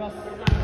Gracias.